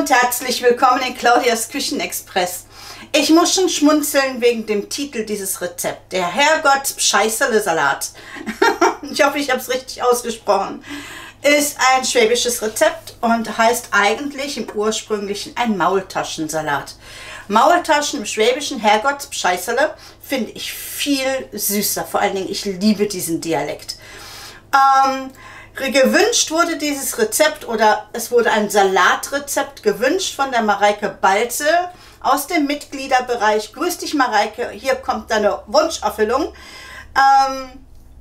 und herzlich willkommen in Claudias Küchenexpress. Ich muss schon schmunzeln wegen dem Titel dieses Rezept. Der Herrgott Scheißerle Salat. ich hoffe, ich habe es richtig ausgesprochen. Ist ein schwäbisches Rezept und heißt eigentlich im ursprünglichen ein Maultaschensalat. Maultaschen im schwäbischen Herrgott Scheißerle finde ich viel süßer. Vor allen Dingen, ich liebe diesen Dialekt. Ähm, gewünscht wurde dieses Rezept oder es wurde ein Salatrezept gewünscht von der Mareike Balze aus dem Mitgliederbereich. Grüß dich Mareike, hier kommt deine Wunscherfüllung, ähm,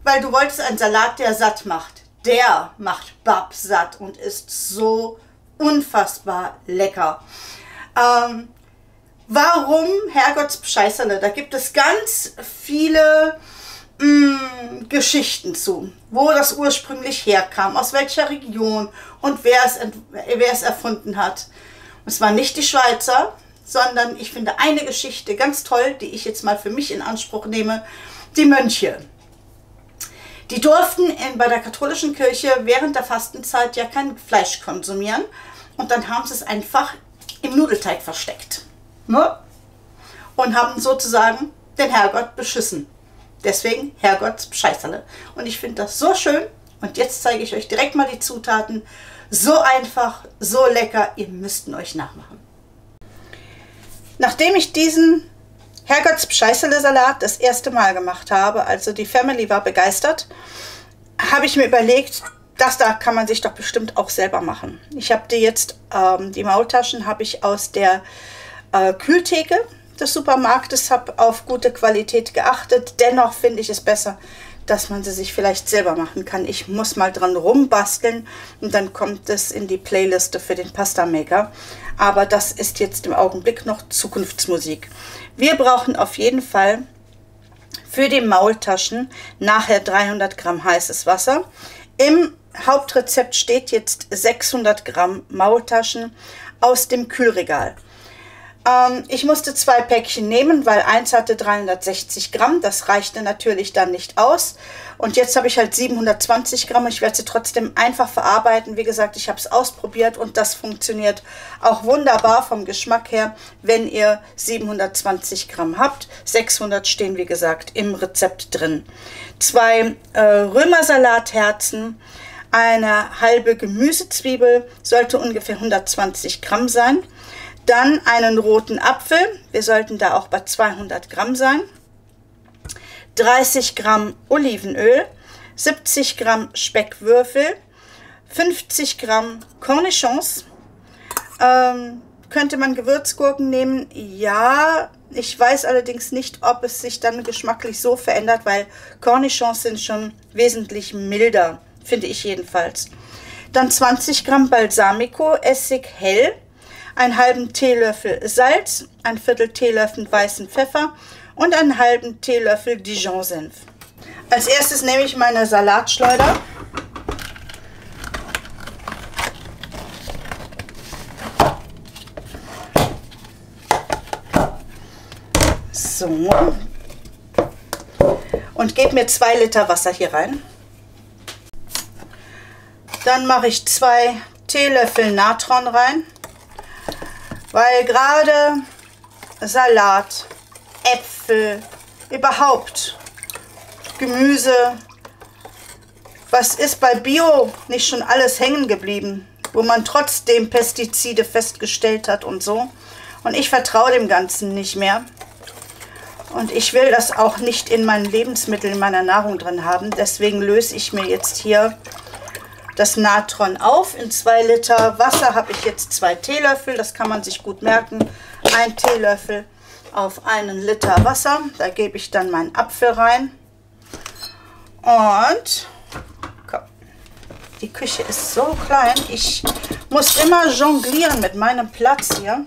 weil du wolltest einen Salat, der satt macht. Der macht Bab satt und ist so unfassbar lecker. Ähm, warum Herrgotts Scheißerle? Da gibt es ganz viele mh, mm, Geschichten zu, wo das ursprünglich herkam, aus welcher Region und wer es, wer es erfunden hat. Und es waren nicht die Schweizer, sondern ich finde eine Geschichte ganz toll, die ich jetzt mal für mich in Anspruch nehme, die Mönche. Die durften in, bei der katholischen Kirche während der Fastenzeit ja kein Fleisch konsumieren und dann haben sie es einfach im Nudelteig versteckt. Ne? Und haben sozusagen den Herrgott beschissen. Deswegen Herrgotts Scheißerle. Und ich finde das so schön. Und jetzt zeige ich euch direkt mal die Zutaten. So einfach, so lecker. Ihr müsst euch nachmachen. Nachdem ich diesen Herrgotts Scheißerle Salat das erste Mal gemacht habe, also die Family war begeistert, habe ich mir überlegt, das da kann man sich doch bestimmt auch selber machen. Ich habe die jetzt, ähm, die Maultaschen habe ich aus der äh, Kühltheke des Supermarktes, habe auf gute Qualität geachtet. Dennoch finde ich es besser, dass man sie sich vielleicht selber machen kann. Ich muss mal dran rumbasteln und dann kommt es in die Playliste für den Pasta Maker. Aber das ist jetzt im Augenblick noch Zukunftsmusik. Wir brauchen auf jeden Fall für die Maultaschen nachher 300 Gramm heißes Wasser. Im Hauptrezept steht jetzt 600 Gramm Maultaschen aus dem Kühlregal. Ähm, ich musste zwei Päckchen nehmen, weil eins hatte 360 Gramm. Das reichte natürlich dann nicht aus. Und jetzt habe ich halt 720 Gramm. Ich werde sie trotzdem einfach verarbeiten. Wie gesagt, ich habe es ausprobiert und das funktioniert auch wunderbar vom Geschmack her, wenn ihr 720 Gramm habt. 600 stehen, wie gesagt, im Rezept drin. Zwei äh, Römersalatherzen, eine halbe Gemüsezwiebel, sollte ungefähr 120 Gramm sein dann einen roten Apfel, wir sollten da auch bei 200 Gramm sein. 30 Gramm Olivenöl, 70 Gramm Speckwürfel, 50 Gramm Cornichons. Ähm, könnte man Gewürzgurken nehmen? Ja, ich weiß allerdings nicht, ob es sich dann geschmacklich so verändert, weil Cornichons sind schon wesentlich milder, finde ich jedenfalls. Dann 20 Gramm Balsamico, Essig hell, einen halben Teelöffel Salz, ein Viertel Teelöffel weißen Pfeffer und einen halben Teelöffel Dijon-Senf. Als erstes nehme ich meine Salatschleuder. So. Und gebe mir zwei Liter Wasser hier rein. Dann mache ich zwei Teelöffel Natron rein. Weil gerade Salat, Äpfel, überhaupt Gemüse, was ist bei Bio nicht schon alles hängen geblieben, wo man trotzdem Pestizide festgestellt hat und so. Und ich vertraue dem Ganzen nicht mehr. Und ich will das auch nicht in meinen Lebensmitteln, in meiner Nahrung drin haben. Deswegen löse ich mir jetzt hier das Natron auf. In zwei Liter Wasser habe ich jetzt zwei Teelöffel. Das kann man sich gut merken. Ein Teelöffel auf einen Liter Wasser. Da gebe ich dann meinen Apfel rein. Und komm, die Küche ist so klein. Ich muss immer jonglieren mit meinem Platz hier.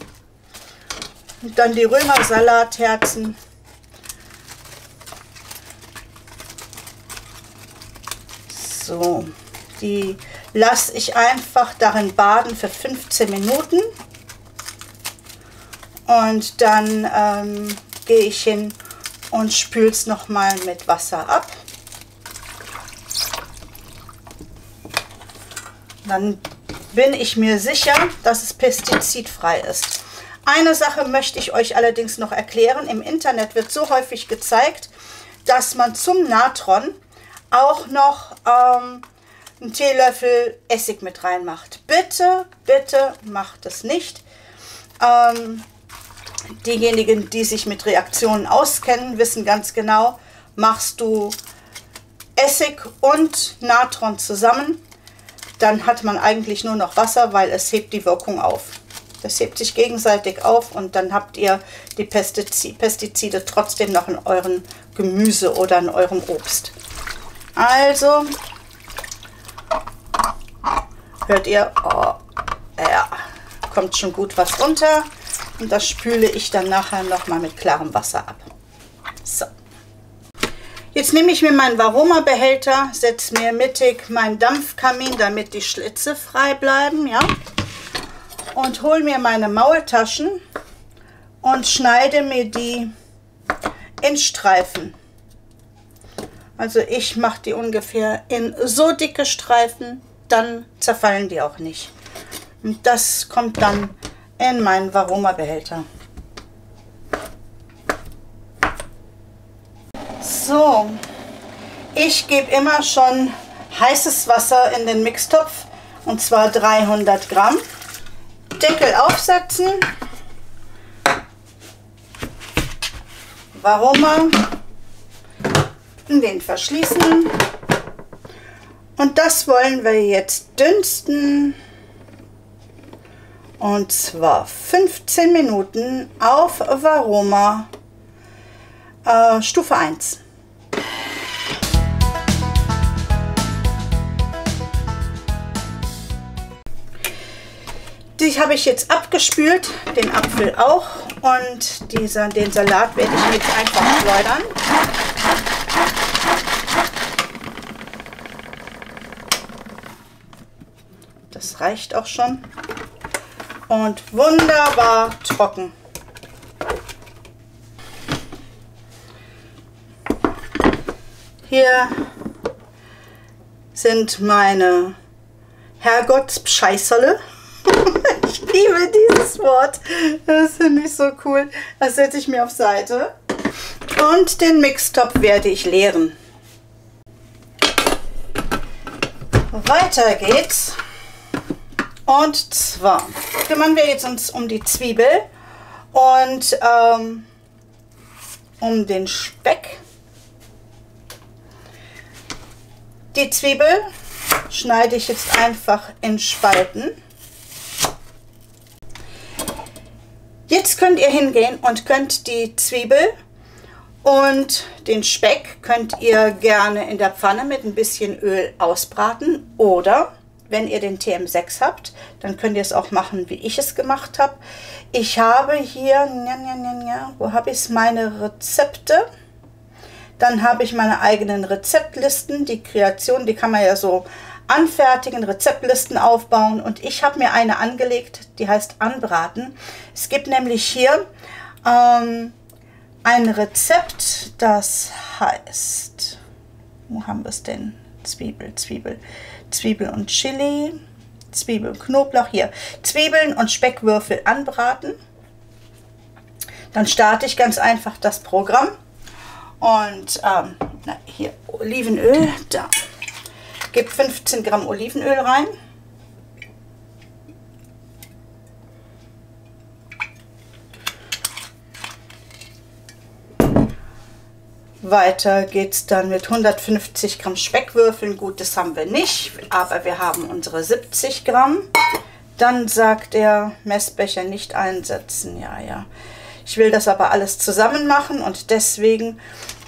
Und dann die Römersalatherzen. So. Die lasse ich einfach darin baden für 15 Minuten. Und dann ähm, gehe ich hin und spüle es nochmal mit Wasser ab. Dann bin ich mir sicher, dass es pestizidfrei ist. Eine Sache möchte ich euch allerdings noch erklären. Im Internet wird so häufig gezeigt, dass man zum Natron auch noch ähm, einen Teelöffel Essig mit reinmacht. Bitte, bitte macht es nicht. Ähm, diejenigen, die sich mit Reaktionen auskennen, wissen ganz genau, machst du Essig und Natron zusammen, dann hat man eigentlich nur noch Wasser, weil es hebt die Wirkung auf. Das hebt sich gegenseitig auf und dann habt ihr die Pestizide trotzdem noch in euren Gemüse oder in eurem Obst. Also, hört ihr, oh, ja, kommt schon gut was runter. Und das spüle ich dann nachher nochmal mit klarem Wasser ab. So. Jetzt nehme ich mir meinen Varoma-Behälter, setze mir mittig meinen Dampfkamin, damit die Schlitze frei bleiben, ja. Und hole mir meine Maultaschen und schneide mir die in Streifen. Also ich mache die ungefähr in so dicke Streifen, dann zerfallen die auch nicht. Und das kommt dann in meinen Varoma-Behälter. So, ich gebe immer schon heißes Wasser in den Mixtopf und zwar 300 Gramm. Deckel aufsetzen. Varoma. Den verschließen. Und das wollen wir jetzt dünsten. Und zwar 15 Minuten auf Varoma äh, Stufe 1. Die habe ich jetzt abgespült, den Apfel auch und dieser, den Salat werde ich jetzt einfach schleudern. Reicht auch schon und wunderbar trocken. Hier sind meine Herrgottsscheißerle. ich liebe dieses Wort. Das finde ich so cool. Das setze ich mir auf Seite. Und den Mixtopf werde ich leeren. Weiter geht's. Und zwar kümmern wir jetzt uns um die Zwiebel und ähm, um den Speck. Die Zwiebel schneide ich jetzt einfach in Spalten. Jetzt könnt ihr hingehen und könnt die Zwiebel und den Speck könnt ihr gerne in der Pfanne mit ein bisschen Öl ausbraten oder wenn ihr den TM6 habt, dann könnt ihr es auch machen, wie ich es gemacht habe. Ich habe hier, wo habe ich meine Rezepte? Dann habe ich meine eigenen Rezeptlisten, die Kreation, die kann man ja so anfertigen, Rezeptlisten aufbauen und ich habe mir eine angelegt, die heißt Anbraten. Es gibt nämlich hier ähm, ein Rezept, das heißt, wo haben wir es denn? Zwiebel, Zwiebel, Zwiebel und Chili, Zwiebel und Knoblauch, hier, Zwiebeln und Speckwürfel anbraten. Dann starte ich ganz einfach das Programm und ähm, na, hier Olivenöl, da. Gebe 15 Gramm Olivenöl rein. Weiter geht es dann mit 150 Gramm Speckwürfeln. Gut, das haben wir nicht, aber wir haben unsere 70 Gramm. Dann sagt er, Messbecher nicht einsetzen. Ja, ja. Ich will das aber alles zusammen machen und deswegen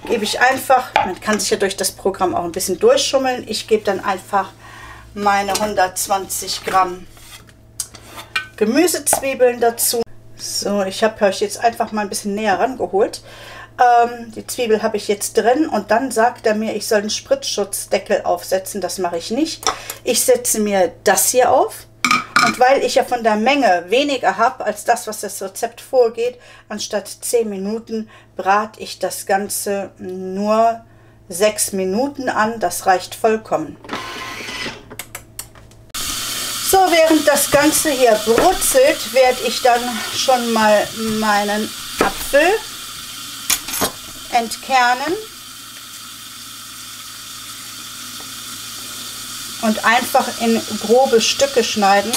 gebe ich einfach, man kann sich ja durch das Programm auch ein bisschen durchschummeln, ich gebe dann einfach meine 120 Gramm Gemüsezwiebeln dazu. So, ich habe euch jetzt einfach mal ein bisschen näher rangeholt. Ähm, die Zwiebel habe ich jetzt drin und dann sagt er mir, ich soll einen Spritzschutzdeckel aufsetzen. Das mache ich nicht. Ich setze mir das hier auf und weil ich ja von der Menge weniger habe als das, was das Rezept vorgeht, anstatt 10 Minuten brate ich das Ganze nur 6 Minuten an. Das reicht vollkommen. So, während das Ganze hier brutzelt, werde ich dann schon mal meinen Apfel entkernen und einfach in grobe Stücke schneiden.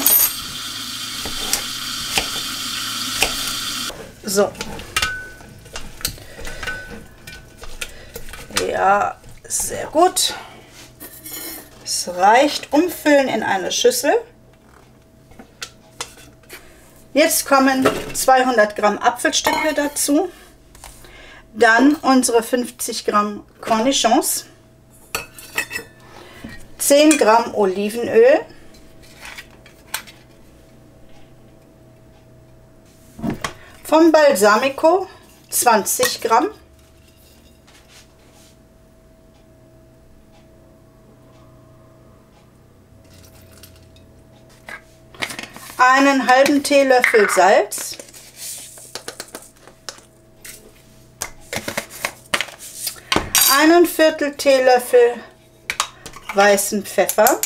So. Ja, sehr gut. Es reicht. Umfüllen in eine Schüssel. Jetzt kommen 200 Gramm Apfelstücke dazu. Dann unsere 50 Gramm Cornichons. 10 Gramm Olivenöl. Vom Balsamico 20 Gramm. einen halben Teelöffel Salz, einen Viertel Teelöffel weißen Pfeffer,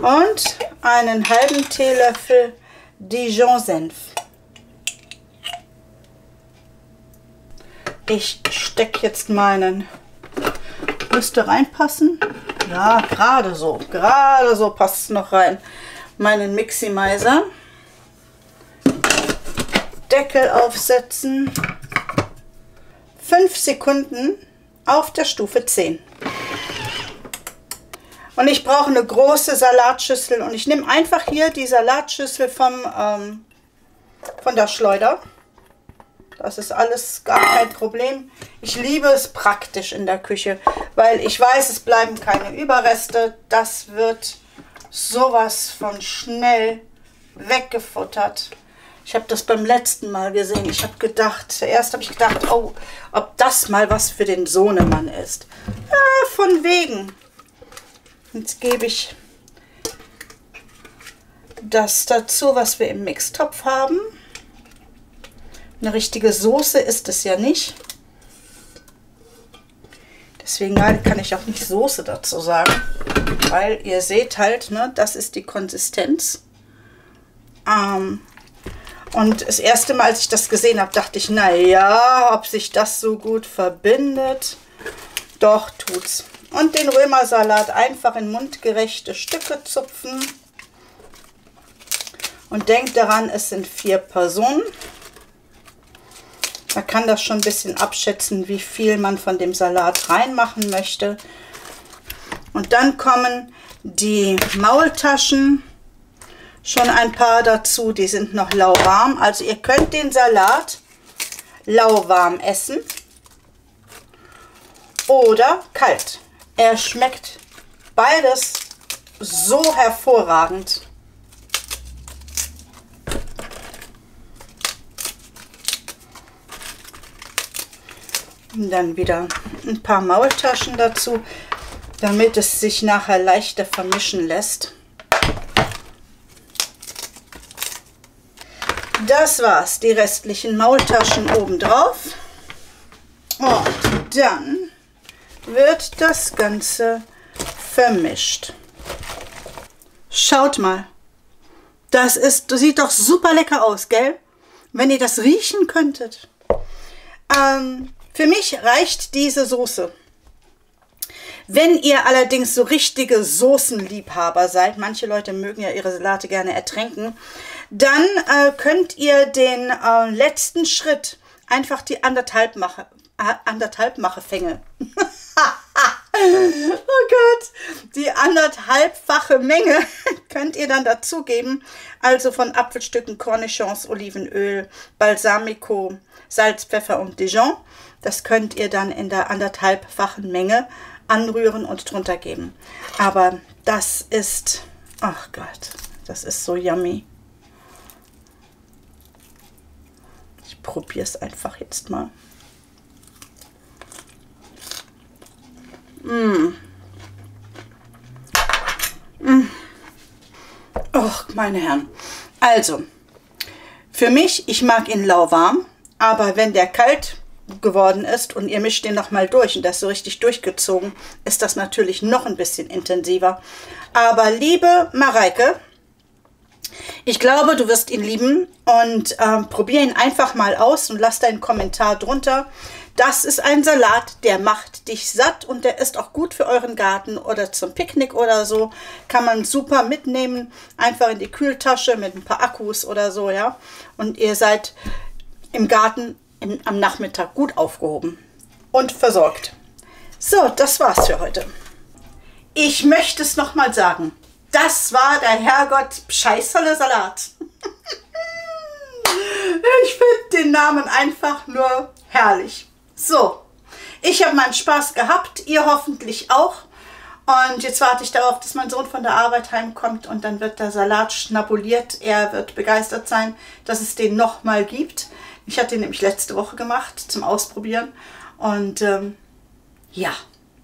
und einen halben Teelöffel Dijon-Senf. Ich stecke jetzt meinen müsste reinpassen. Ja, gerade so. Gerade so passt es noch rein. Meinen Miximizer. Deckel aufsetzen. 5 Sekunden auf der Stufe 10. Und ich brauche eine große Salatschüssel. Und ich nehme einfach hier die Salatschüssel vom, ähm, von der Schleuder. Das ist alles gar kein Problem. Ich liebe es praktisch in der Küche, weil ich weiß, es bleiben keine Überreste. Das wird sowas von schnell weggefuttert. Ich habe das beim letzten Mal gesehen. Ich habe gedacht, zuerst habe ich gedacht, oh, ob das mal was für den Sohnemann ist. Ja, von wegen. Jetzt gebe ich das dazu, was wir im Mixtopf haben. Eine richtige Soße ist es ja nicht. Deswegen kann ich auch nicht Soße dazu sagen. Weil ihr seht halt, ne, das ist die Konsistenz. Ähm, und das erste Mal, als ich das gesehen habe, dachte ich, naja, ob sich das so gut verbindet. Doch, tut's. Und den Römersalat einfach in mundgerechte Stücke zupfen. Und denkt daran, es sind vier Personen. Man kann das schon ein bisschen abschätzen, wie viel man von dem Salat reinmachen möchte. Und dann kommen die Maultaschen, schon ein paar dazu, die sind noch lauwarm. Also ihr könnt den Salat lauwarm essen oder kalt. Er schmeckt beides so hervorragend. Und dann wieder ein paar Maultaschen dazu, damit es sich nachher leichter vermischen lässt. Das war's, die restlichen Maultaschen oben drauf. Und dann wird das Ganze vermischt. Schaut mal, das ist, das sieht doch super lecker aus, gell? Wenn ihr das riechen könntet. Ähm, für mich reicht diese Soße. Wenn ihr allerdings so richtige Soßenliebhaber seid, manche Leute mögen ja ihre Salate gerne ertränken, dann äh, könnt ihr den äh, letzten Schritt einfach die anderthalb mache, äh, anderthalb mache Fänge. oh Gott, die anderthalbfache Menge könnt ihr dann dazugeben. Also von Apfelstücken, Cornichons, Olivenöl, Balsamico, Salz, Pfeffer und Dijon. Das könnt ihr dann in der anderthalbfachen Menge anrühren und drunter geben. Aber das ist, ach Gott, das ist so yummy. Probiere es einfach jetzt mal. Mmh. Mmh. Och, meine Herren. Also, für mich, ich mag ihn lauwarm, aber wenn der kalt geworden ist und ihr mischt den nochmal durch und das so richtig durchgezogen, ist das natürlich noch ein bisschen intensiver. Aber liebe Mareike, ich glaube, du wirst ihn lieben und ähm, probier ihn einfach mal aus und lass deinen Kommentar drunter. Das ist ein Salat, der macht dich satt und der ist auch gut für euren Garten oder zum Picknick oder so. Kann man super mitnehmen, einfach in die Kühltasche mit ein paar Akkus oder so, ja. Und ihr seid im Garten im, am Nachmittag gut aufgehoben und versorgt. So, das war's für heute. Ich möchte es nochmal sagen. Das war der Herrgott Scheißerle Salat. ich finde den Namen einfach nur herrlich. So, ich habe meinen Spaß gehabt, ihr hoffentlich auch. Und jetzt warte ich darauf, dass mein Sohn von der Arbeit heimkommt und dann wird der Salat schnabuliert. Er wird begeistert sein, dass es den nochmal gibt. Ich hatte ihn nämlich letzte Woche gemacht zum Ausprobieren. Und ähm, ja,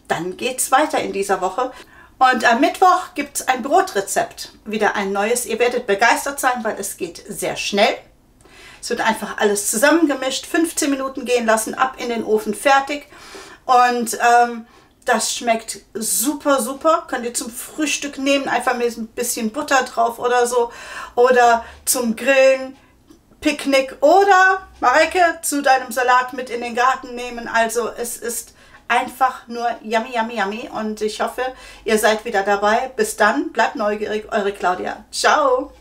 dann geht es weiter in dieser Woche. Und am Mittwoch gibt es ein Brotrezept. Wieder ein neues. Ihr werdet begeistert sein, weil es geht sehr schnell. Es wird einfach alles zusammengemischt, 15 Minuten gehen lassen, ab in den Ofen, fertig. Und ähm, das schmeckt super, super. Könnt ihr zum Frühstück nehmen, einfach mit ein bisschen Butter drauf oder so. Oder zum Grillen, Picknick oder, Mareike, zu deinem Salat mit in den Garten nehmen. Also es ist einfach nur yummy, yummy, yummy. Und ich hoffe, ihr seid wieder dabei. Bis dann, bleibt neugierig, eure Claudia. Ciao!